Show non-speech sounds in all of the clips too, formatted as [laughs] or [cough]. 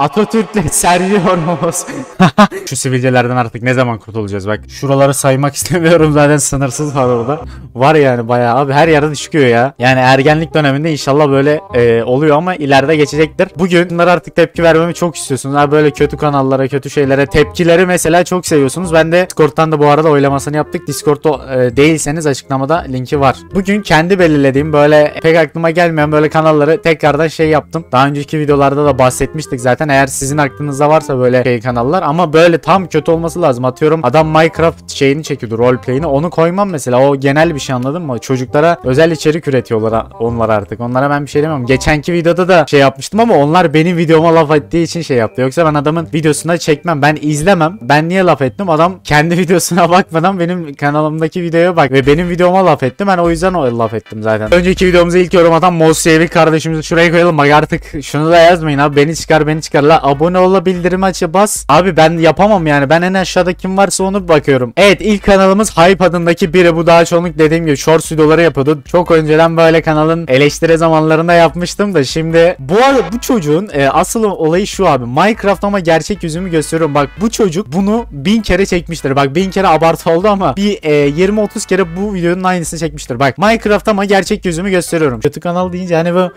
Atatürk'le [laughs] Sergio Ramos. [laughs] Şu sivilcelerden artık ne zaman kurtulacağız bak. Şuraları saymak [laughs] istemiyorum zaten sınırsız var orada. Var yani bayağı abi her yerde çıkıyor ya. Yani ergenlik döneminde inşallah böyle e, oluyor ama ileride geçecektir. Bugün bunlara artık tepki vermemi çok istiyorsunuz. Ha böyle kötü kanallara, kötü şeylere tepkileri mesela çok seviyorsunuz. Ben de Discord'dan da bu arada oylamasını yaptık. Discord'da e, değilseniz açıklamada linki var. Bugün kendi belirlediğim böyle pek aklıma gelmeyen böyle kanalları tekrardan şey yaptım. Daha önceki videolarda da bahsetmiştik zaten. Eğer sizin aklınızda varsa böyle şey kanallar ama böyle tam kötü olması lazım. Atıyorum adam Minecraft şeyini çekiyordu roleplay'ini. Onu koymam mesela. O genel bir şey anladın mı? Çocuklara özel içerik üretiyorlar onlar artık. Onlara ben bir şey demem. Geçenki videoda da şey yapmıştım ama onlar benim videoma laf ettiği için şey yaptı. Yoksa ben adamın videosuna çekmem. Ben izlemem. Ben niye laf ettim? Adam kendi [laughs] videosuna bakmadan benim kanalımdaki videoya bak ve benim videoma laf etti. Ben o yüzden o laf ettim zaten. Önceki videomuza ilk yorum atan Mosyevi kardeşimizi şuraya koyalım. Bak artık şunu da yazmayın abi. Beni çıkar beni çıkar. La abone ol bildirimi açı bas. Abi ben yapamam yani. Ben en aşağıda kim varsa onu bakıyorum. Evet ilk kanalımız Hype adındaki biri. Bu daha çoğunluk dediğim gibi short videoları yapıyordu. Çok önceden böyle kanalın eleştiri zamanlarında yapmıştım da şimdi bu arada bu çocuğun e, asıl olayı şu abi. Minecraft ama gerçek yüzümü gösteriyorum. Bak bu çocuk bunu bin kere çekmiştir. Bak bin kere abartı oldu ama bir e, 20-30 kere bu videonun aynısını çekmiştir. Bak Minecraft ama gerçek yüzümü gösteriyorum. Kötü kanal deyince hani bu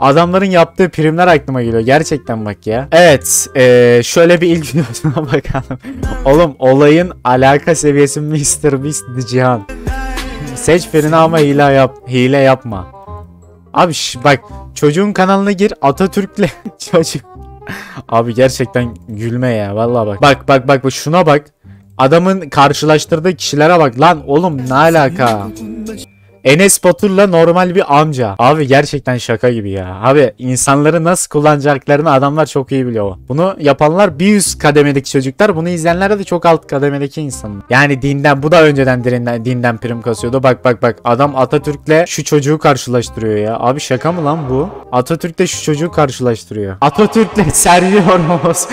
adamların yaptığı primler aklıma geliyor. Gerçekten bak ya. Evet. E, şöyle bir ilk [laughs] videosuna bakalım. Oğlum olayın alaka seviyesi Mr. Beast Cihan. Seç birini ama hile yap hile yapma. Abi şş, bak çocuğun kanalına gir Atatürk'le [laughs] çocuk. Abi gerçekten gülme ya vallahi. Bak bak bak bak şuna bak. Adamın karşılaştırdığı kişilere bak lan oğlum ne alaka? Enes Batur'la normal bir amca. Abi gerçekten şaka gibi ya. Abi insanları nasıl kullanacaklarını adamlar çok iyi biliyor. Bunu yapanlar bir üst kademedeki çocuklar. Bunu izleyenler de çok alt kademedeki insan. Yani dinden bu da önceden dinden, dinden prim kasıyordu. Bak bak bak adam Atatürk'le şu çocuğu karşılaştırıyor ya. Abi şaka mı lan bu? Atatürk'le şu çocuğu karşılaştırıyor. Atatürk'le Sergio Ramos.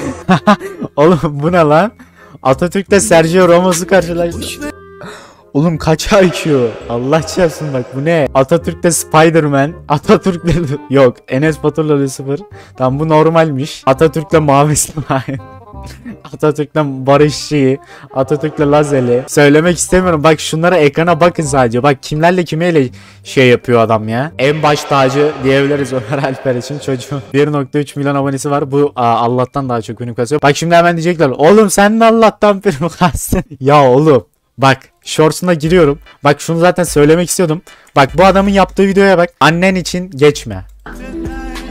[laughs] Oğlum bu ne lan? Atatürk'le Sergio Ramos'u karşılaştırıyor. Oğlum kaç [laughs] IQ? Allah çarpsın bak bu ne? Atatürk'te Spider-Man. [laughs] Atatürk'le yok. Enes Batur'la Lucifer. Tamam bu normalmiş. Atatürk'le Mavi Slime. [laughs] Atatürk'le Barışçı, Atatürk'le Lazeli. Söylemek istemiyorum. Bak şunlara ekrana bakın sadece. Bak kimlerle kimeyle şey yapıyor adam ya. En baş tacı diyebiliriz Ömer Alper için çocuğun. 1.3 milyon abonesi var. Bu aa, Allah'tan daha çok ünlü kasıyor. Bak şimdi hemen diyecekler. Oğlum sen de Allah'tan prim kastın. ya oğlum. Bak shorts'una giriyorum. Bak şunu zaten söylemek istiyordum. Bak bu adamın yaptığı videoya bak. Annen için geçme.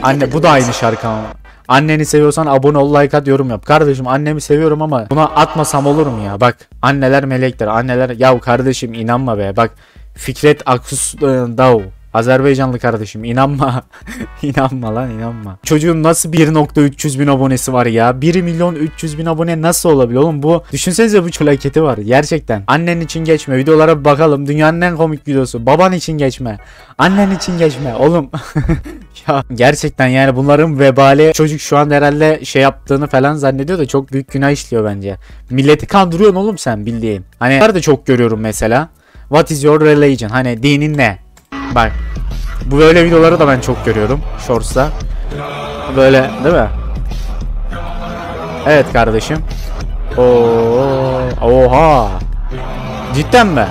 Anne bu da aynı şarkı ama. Anneni seviyorsan abone ol, like at, yorum yap. Kardeşim annemi seviyorum ama buna atmasam olur mu ya? Bak anneler melekler. Anneler ya kardeşim inanma be. Bak Fikret Akus e, Dav. Azerbaycanlı kardeşim inanma. [laughs] inanma lan inanma. Çocuğun nasıl 1.300 bin abonesi var ya? 1 milyon 300 bin abone nasıl olabilir oğlum bu? Düşünsenize bu çölaketi var gerçekten. Annen için geçme. Videolara bir bakalım. Dünyanın en komik videosu. Baban için geçme. Annen için geçme. Oğlum. [laughs] ya gerçekten yani bunların vebali çocuk şu an herhalde şey yaptığını falan zannediyor da çok büyük günah işliyor bence. Milleti kandırıyorsun oğlum sen bildiğin. Hani de çok görüyorum mesela. What is your religion? Hani dinin ne? Bak. Bu böyle videoları da ben çok görüyorum. Shorts'ta. Böyle değil mi? Evet kardeşim. Oo, oha. Cidden mi?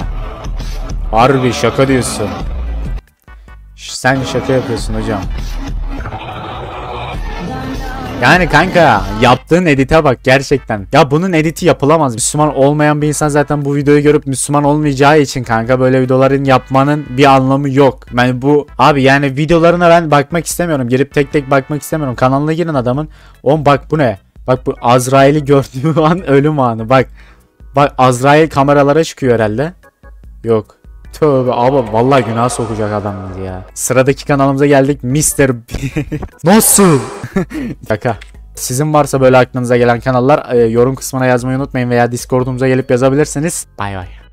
Harbi şaka diyorsun. Sen şaka yapıyorsun hocam. Yani kanka yaptığın edite bak gerçekten. Ya bunun editi yapılamaz. Müslüman olmayan bir insan zaten bu videoyu görüp Müslüman olmayacağı için kanka böyle videoların yapmanın bir anlamı yok. Yani bu abi yani videolarına ben bakmak istemiyorum. Girip tek tek bakmak istemiyorum. Kanalına girin adamın. Oğlum bak bu ne? Bak bu Azrail'i gördüğü [laughs] an ölüm anı. Bak. Bak Azrail kameralara çıkıyor herhalde. Yok. Tövbe abi vallahi günah sokacak adamız ya. Sıradaki kanalımıza geldik Mr. [laughs] Nasıl? [laughs] Şaka. Sizin varsa böyle aklınıza gelen kanallar e, yorum kısmına yazmayı unutmayın veya Discord'umuza gelip yazabilirsiniz. Bay bay.